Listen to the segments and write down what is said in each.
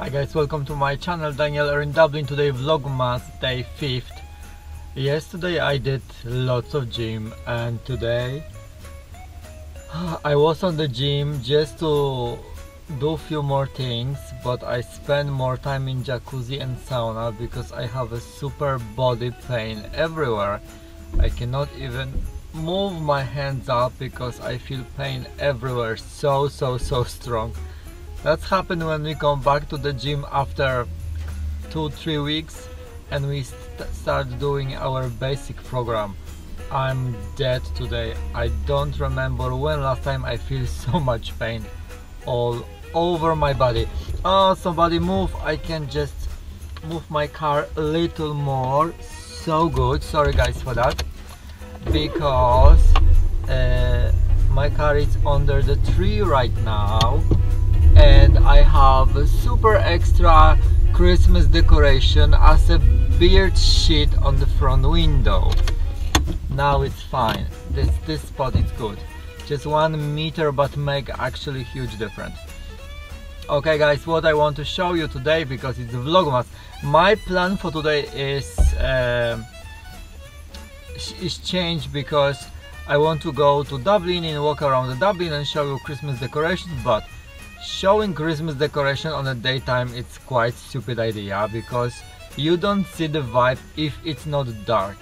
Hi guys, welcome to my channel, Daniel R in Dublin today, Vlogmas day 5th. Yesterday I did lots of gym and today I was on the gym just to do few more things but I spend more time in jacuzzi and sauna because I have a super body pain everywhere. I cannot even move my hands up because I feel pain everywhere so so so strong. That's happened when we come back to the gym after two three weeks and we st start doing our basic program. I'm dead today. I don't remember when last time I feel so much pain all over my body. Oh, somebody move. I can just move my car a little more. So good. Sorry guys for that. Because uh, my car is under the tree right now and I have a super extra Christmas decoration as a beard sheet on the front window. Now it's fine. This this spot is good. Just one meter but make actually huge difference. Okay guys what I want to show you today because it's vlogmas. My plan for today is uh, is changed because I want to go to Dublin and walk around Dublin and show you Christmas decorations but showing Christmas decoration on the daytime it's quite stupid idea because you don't see the vibe if it's not dark.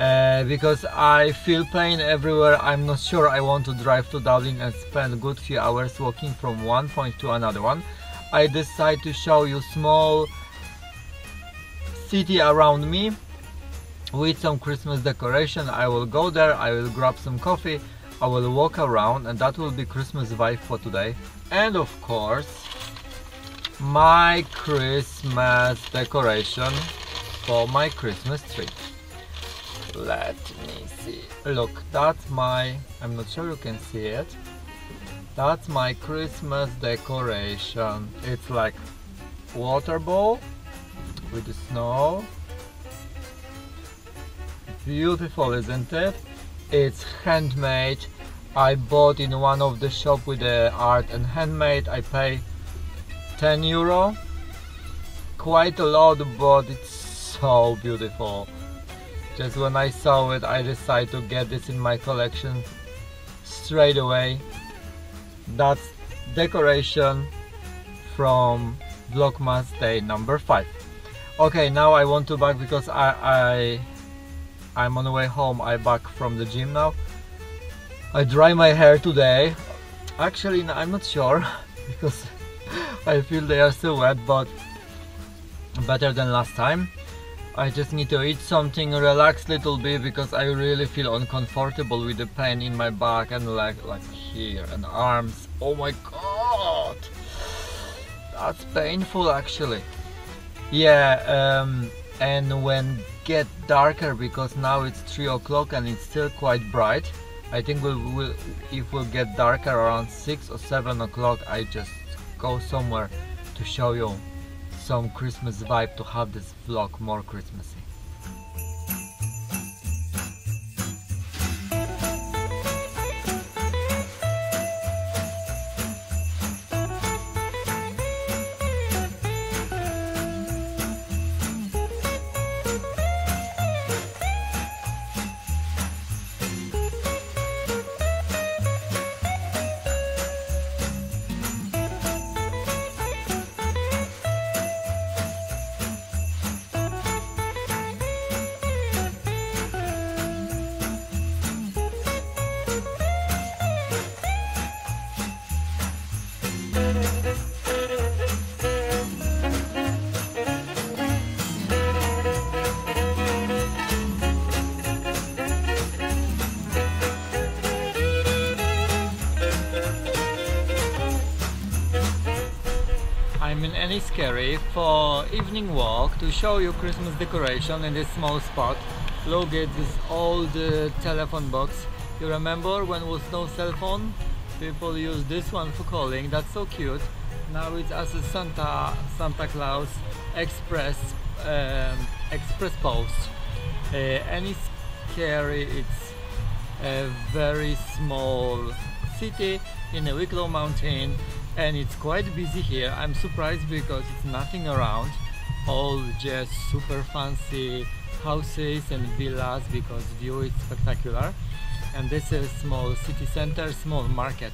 Uh, because I feel pain everywhere. I'm not sure I want to drive to Dublin and spend a good few hours walking from one point to another one. I decide to show you small city around me with some Christmas decoration. I will go there I will grab some coffee I will walk around and that will be Christmas vibe for today. And of course my Christmas decoration for my Christmas tree. Let me see. Look that's my I'm not sure you can see it. That's my Christmas decoration. It's like water bowl with the snow. Beautiful isn't it it's handmade. I bought in one of the shop with the art and handmade. I pay 10 euro. Quite a lot but it's so beautiful. Just when I saw it I decided to get this in my collection straight away. That's decoration from Vlogmas day number 5 okay now I want to back because I, I I'm on the way home I back from the gym now. I dry my hair today. Actually I'm not sure because I feel they are still wet but better than last time. I just need to eat something relax a little bit because I really feel uncomfortable with the pain in my back and leg like here and arms. Oh my god! That's painful actually. Yeah um, and when get darker because now it's 3 o'clock and it's still quite bright I think we'll, if we'll get darker around 6 or 7 o'clock I just go somewhere to show you some Christmas vibe to have this vlog more Christmassy. In Enniskerry for evening walk to show you Christmas decoration in this small spot. Look at this old uh, telephone box. You remember when was no cell phone? People use this one for calling. That's so cute. Now it's as a Santa Santa Claus Express um, Express Post. Uh, Enniskerry it's a very small city in the Wicklow Mountain and it's quite busy here. I'm surprised because it's nothing around. All just super fancy houses and villas because view is spectacular. And this is small city center small market.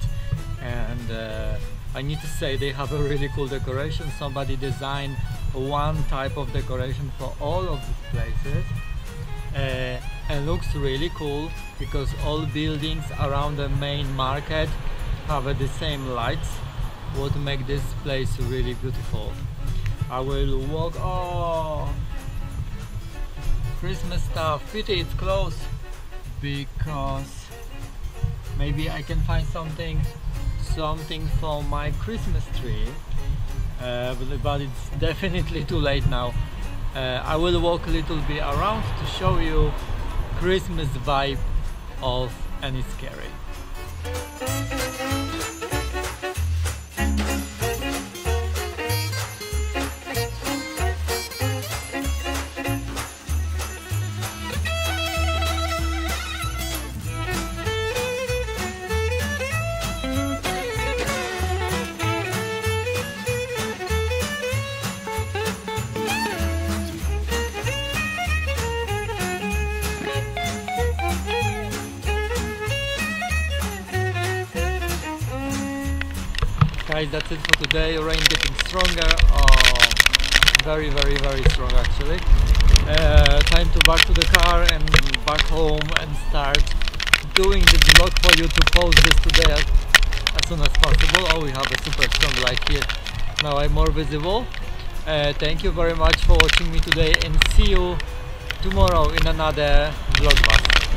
And uh, I need to say they have a really cool decoration. Somebody designed one type of decoration for all of these places. Uh, and looks really cool because all buildings around the main market have uh, the same lights what make this place really beautiful. I will walk oh Christmas stuff pity it's closed because maybe I can find something something for my Christmas tree. Uh, but, it's definitely too late now. Uh, I will walk a little bit around to show you Christmas vibe of Enniskerry guys that's it for today. Rain getting stronger. Oh, very very very strong actually. Uh, time to back to the car and back home and start doing the vlog for you to post this today as, as soon as possible. Oh we have a super strong light here. Now I'm more visible. Uh, thank you very much for watching me today and see you tomorrow in another vlogmas